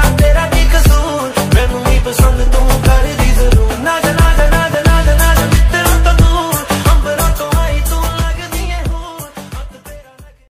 cadera